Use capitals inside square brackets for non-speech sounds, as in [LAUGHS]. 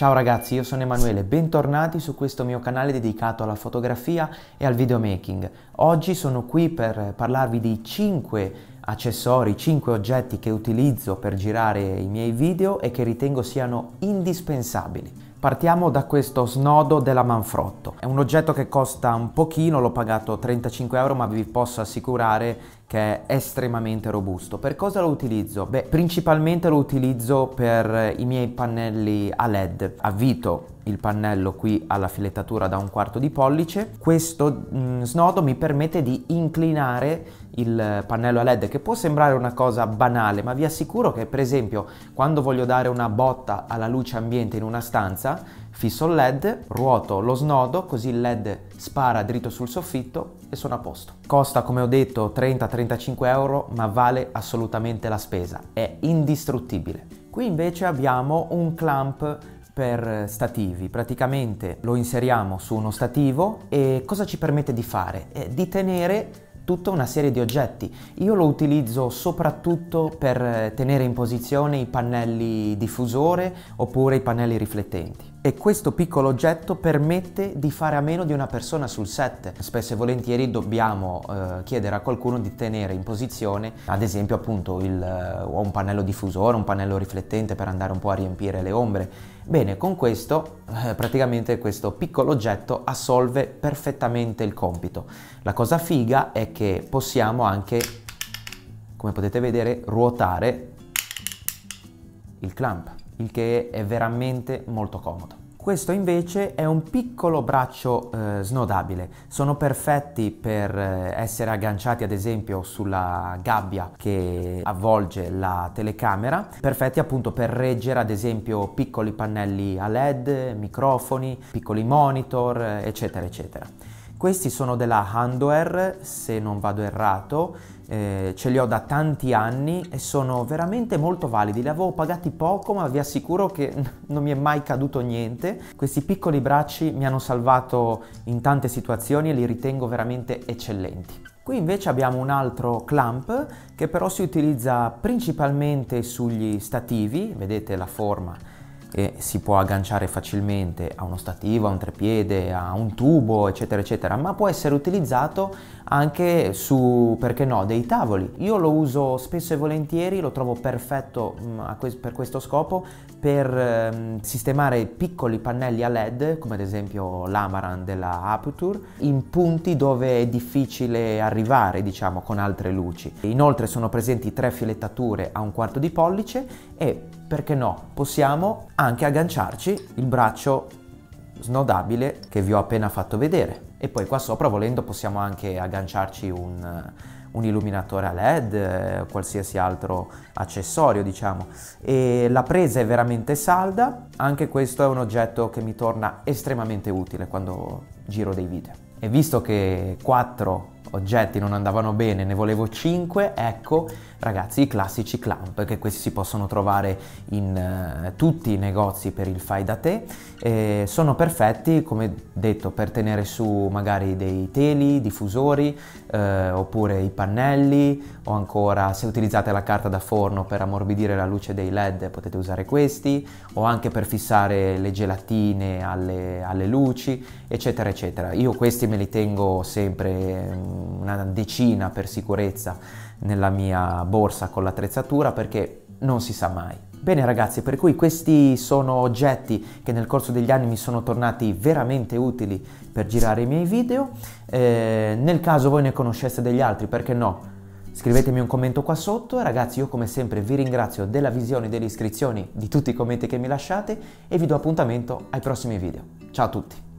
Ciao ragazzi, io sono Emanuele, bentornati su questo mio canale dedicato alla fotografia e al videomaking. Oggi sono qui per parlarvi di 5 accessori, 5 oggetti che utilizzo per girare i miei video e che ritengo siano indispensabili. Partiamo da questo snodo della Manfrotto. È un oggetto che costa un pochino, l'ho pagato 35 euro, ma vi posso assicurare che è estremamente robusto. Per cosa lo utilizzo? Beh, principalmente lo utilizzo per i miei pannelli a LED. Avvito il pannello qui alla filettatura da un quarto di pollice. Questo mh, mm, snodo mi permette di inclinare il pannello a LED che può sembrare una cosa banale ma vi assicuro che per esempio quando voglio dare una botta alla luce ambiente in una stanza fisso il LED, ruoto lo snodo così il LED spara dritto sul soffitto e sono a posto. Costa come ho detto 30-35 euro ma vale assolutamente la spesa, è indistruttibile. Qui invece abbiamo un clamp per stativi, praticamente lo inseriamo su uno stativo e cosa ci permette di fare? Eh, di tenere tutta una serie di oggetti. Io lo utilizzo soprattutto per tenere in posizione i pannelli diffusore oppure i pannelli riflettenti e questo piccolo oggetto permette di fare a meno di una persona sul set. Spesso e volentieri dobbiamo eh, chiedere a qualcuno di tenere in posizione, ad esempio appunto il, uh, un pannello diffusore, un pannello riflettente per andare un po' a riempire le ombre. Bene, con questo eh, praticamente questo piccolo oggetto assolve perfettamente il compito. La cosa figa è che possiamo anche, come potete vedere, ruotare il clamp il che è veramente molto comodo. Questo invece è un piccolo braccio eh, snodabile, sono perfetti per eh, essere agganciati ad esempio sulla gabbia che avvolge la telecamera, perfetti appunto per reggere ad esempio piccoli pannelli a LED, microfoni, piccoli monitor, eccetera eccetera. Questi sono della Handware, se non vado errato, eh, ce li ho da tanti anni e sono veramente molto validi. Li avevo pagati poco, ma vi assicuro che [LAUGHS] non mi è mai caduto niente. Questi piccoli bracci mi hanno salvato in tante situazioni e li ritengo veramente eccellenti. Qui invece abbiamo un altro clamp che però si utilizza principalmente sugli stativi, vedete la forma e si può agganciare facilmente a uno stativo, a un trepiede, a un tubo, eccetera, eccetera, ma può essere utilizzato anche su, perché no, dei tavoli. Io lo uso spesso e volentieri, lo trovo perfetto mh, per questo scopo, per mh, sistemare piccoli pannelli a LED, come ad esempio l'Amaran della Aputure, in punti dove è difficile arrivare, diciamo, con altre luci. Inoltre sono presenti tre filettature a un quarto di pollice e perché no, possiamo anche agganciarci il braccio snodabile che vi ho appena fatto vedere. E poi qua sopra volendo possiamo anche agganciarci un, un illuminatore a led, eh, qualsiasi altro accessorio diciamo. E la presa è veramente salda, anche questo è un oggetto che mi torna estremamente utile quando giro dei video. E visto che 4 oggetti non andavano bene, ne volevo 5, ecco ragazzi i classici clamp che questi si possono trovare in uh, tutti i negozi per il fai da te eh, sono perfetti come detto per tenere su magari dei teli, diffusori eh, oppure i pannelli o ancora se utilizzate la carta da forno per ammorbidire la luce dei led potete usare questi o anche per fissare le gelatine alle, alle luci eccetera eccetera. Io questi me li tengo sempre una decina per sicurezza nella mia borsa con l'attrezzatura perché non si sa mai. Bene ragazzi, per cui questi sono oggetti che nel corso degli anni mi sono tornati veramente utili per girare i miei video. Eh, nel caso voi ne conosceste degli altri, perché no? Scrivetemi un commento qua sotto e ragazzi io come sempre vi ringrazio della visione delle iscrizioni di tutti i commenti che mi lasciate e vi do appuntamento ai prossimi video. Ciao a tutti!